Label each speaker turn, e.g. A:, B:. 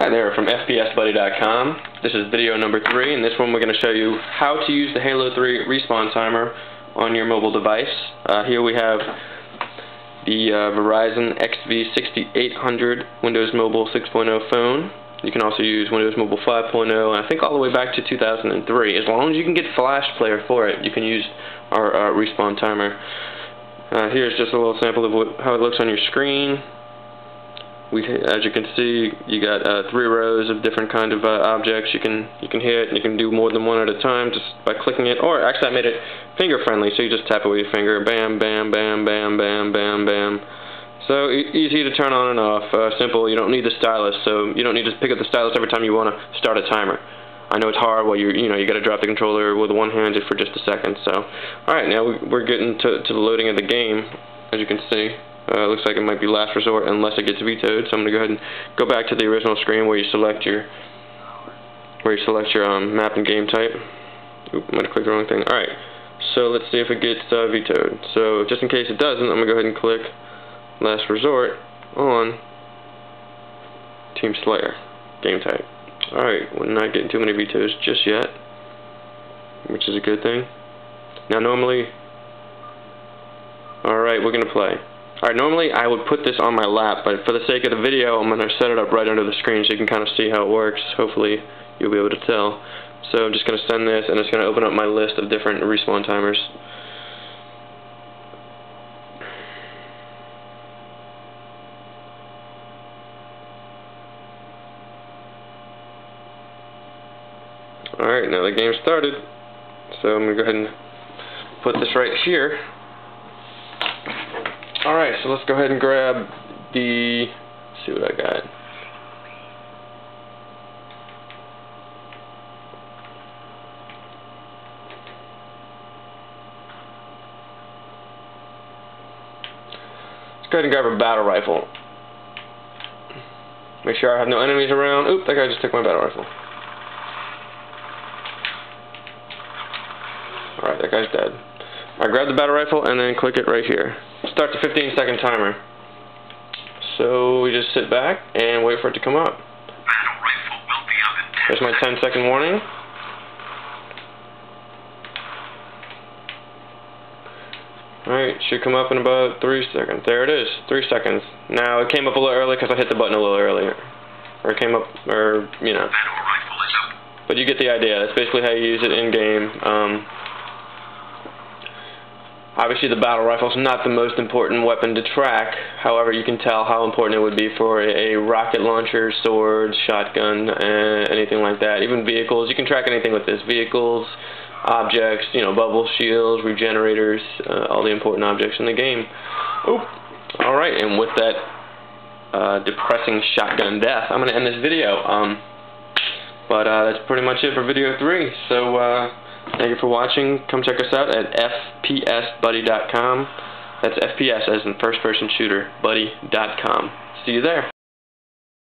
A: Hi there, from FPSBuddy.com. This is video number three, and this one we're going to show you how to use the Halo 3 respawn timer on your mobile device. Uh, here we have the uh, Verizon XV6800 Windows Mobile 6.0 phone. You can also use Windows Mobile 5.0, and I think all the way back to 2003. As long as you can get Flash Player for it, you can use our uh, respawn timer. Uh, here's just a little sample of what, how it looks on your screen we, as you can see, you got uh, three rows of different kind of uh, objects you can you can hit. And you can do more than one at a time just by clicking it. Or actually, I made it finger friendly, so you just tap it with your finger. Bam, bam, bam, bam, bam, bam, bam. So e easy to turn on and off. Uh, simple. You don't need the stylus, so you don't need to pick up the stylus every time you want to start a timer. I know it's hard while you're, you know, you got to drop the controller with one hand just for just a second. So, all right, now we're getting to, to the loading of the game, as you can see. Uh, looks like it might be last resort unless it gets vetoed. So I'm going to go ahead and go back to the original screen where you select your where you select your um, map and game type. Oop, I might have clicked the wrong thing. Alright, so let's see if it gets uh, vetoed. So just in case it doesn't, I'm going to go ahead and click last resort on Team Slayer game type. Alright, we're not getting too many vetoes just yet, which is a good thing. Now normally, alright, we're going to play. Alright, normally I would put this on my lap, but for the sake of the video, I'm going to set it up right under the screen so you can kind of see how it works. Hopefully, you'll be able to tell. So I'm just going to send this, and it's going to open up my list of different respawn timers. Alright, now the game started. So I'm going to go ahead and put this right here. Alright, so let's go ahead and grab the, see what I got. Let's go ahead and grab a battle rifle. Make sure I have no enemies around. Oop, that guy just took my battle rifle. Alright, that guy's dead. I grab the battle rifle and then click it right here start the 15 second timer. So we just sit back and wait for it to come up. There's my 10 second warning. Alright, should come up in about 3 seconds. There it is, 3 seconds. Now it came up a little early because I hit the button a little earlier. Or it came up, or, you know. But you get the idea. That's basically how you use it in game. Um, Obviously the battle rifle is not the most important weapon to track, however you can tell how important it would be for a, rocket launcher, sword, shotgun, uh, anything like that. Even vehicles, you can track anything with this. Vehicles, objects, you know, bubble shields, regenerators, uh, all the important objects in the game. Oop. Alright, and with that uh, depressing shotgun death, I'm going to end this video. Um, but uh, that's pretty much it for video 3. So, uh, Thank you for watching. Come check us out at fpsbuddy.com. That's FPS as in first person shooter, buddy.com. See you there.